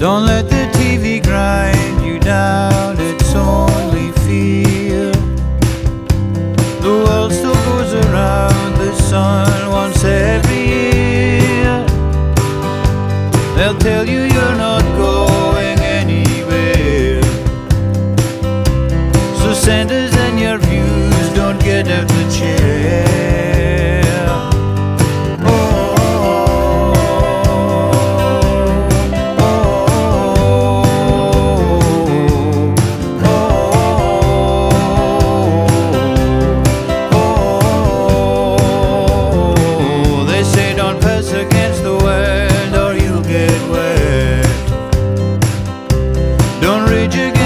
Don't let the TV grind you down. courage again.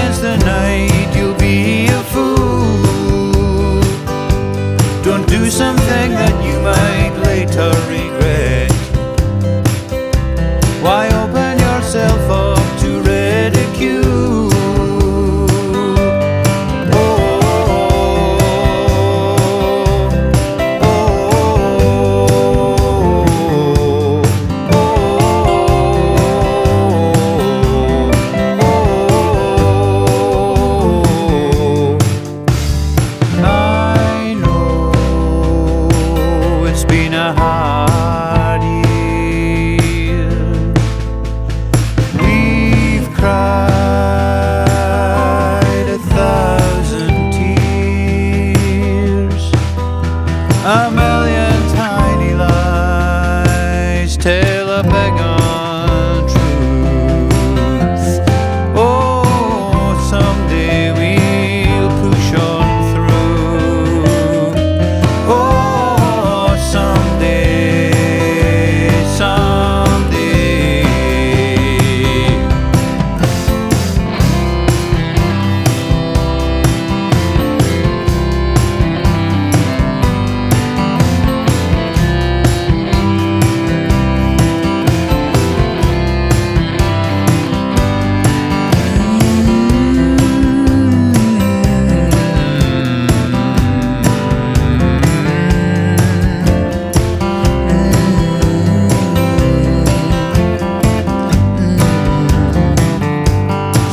beg on.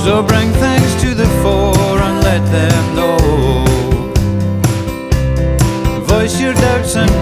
So bring things to the fore and let them know. Voice your doubts and